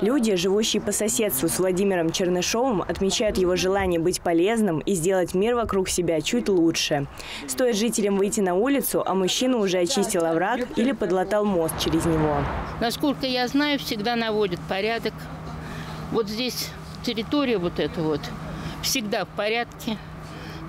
Люди, живущие по соседству с Владимиром Чернышовым, отмечают его желание быть полезным и сделать мир вокруг себя чуть лучше. Стоит жителям выйти на улицу, а мужчина уже очистил овраг или подлатал мост через него. Насколько я знаю, всегда наводит порядок. Вот здесь территория вот эта вот всегда в порядке.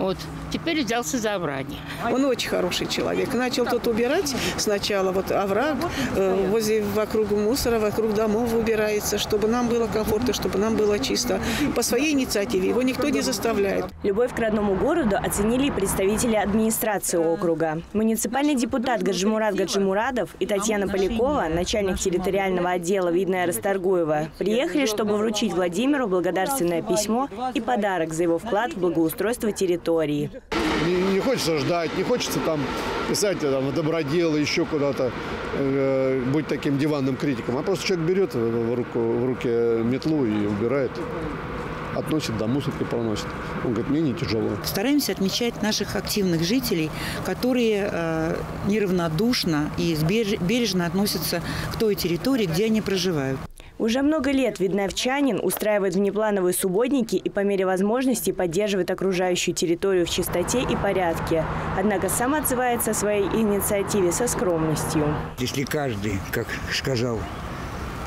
Вот. Теперь взялся за овраги. Он очень хороший человек. Начал тут убирать сначала вот овраг, э, возле вокруг мусора, вокруг домов убирается, чтобы нам было комфортно, чтобы нам было чисто. По своей инициативе его никто не заставляет. Любовь к родному городу оценили и представители администрации округа. Муниципальный депутат Гаджимурат Гаджимурадов и Татьяна Полякова, начальник территориального отдела Видная Расторгуева, приехали, чтобы вручить Владимиру благодарственное письмо и подарок за его вклад в благоустройство территории. Не, не хочется ждать, не хочется там писать там, в доброделы, еще куда-то, э, быть таким диванным критиком. А просто человек берет в, руку, в руки метлу и убирает относит, до мусорки проносит. Он говорит, мне не тяжело. Стараемся отмечать наших активных жителей, которые э, неравнодушно и бережно относятся к той территории, где они проживают. Уже много лет видновчанин устраивает внеплановые субботники и по мере возможности поддерживает окружающую территорию в чистоте и порядке. Однако сам отзывается о своей инициативе со скромностью. Если каждый, как сказал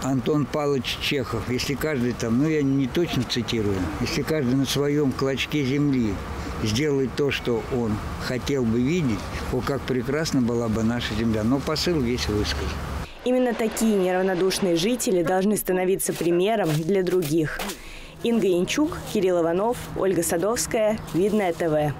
Антон Павлович Чехов, если каждый там, ну я не точно цитирую, если каждый на своем клочке земли сделает то, что он хотел бы видеть, о, как прекрасно была бы наша земля. Но посыл весь высказан. Именно такие неравнодушные жители должны становиться примером для других. Инга Янчук, Кирилл Иванов, Ольга Садовская, Видное ТВ.